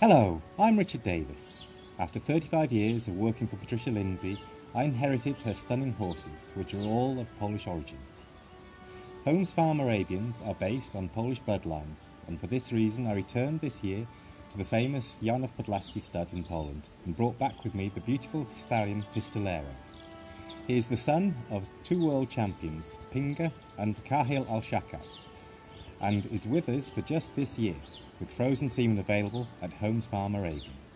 Hello, I'm Richard Davies. After 35 years of working for Patricia Lindsay, I inherited her stunning horses, which are all of Polish origin. Holmes Farm Arabians are based on Polish bloodlines, and for this reason I returned this year to the famous Janów Podlaski stud in Poland and brought back with me the beautiful stallion Pistolero. He is the son of two world champions, Pinga and Kahil Al-Shaqab, and is with us for just this year, with frozen semen available at Holmes Farm Arabians.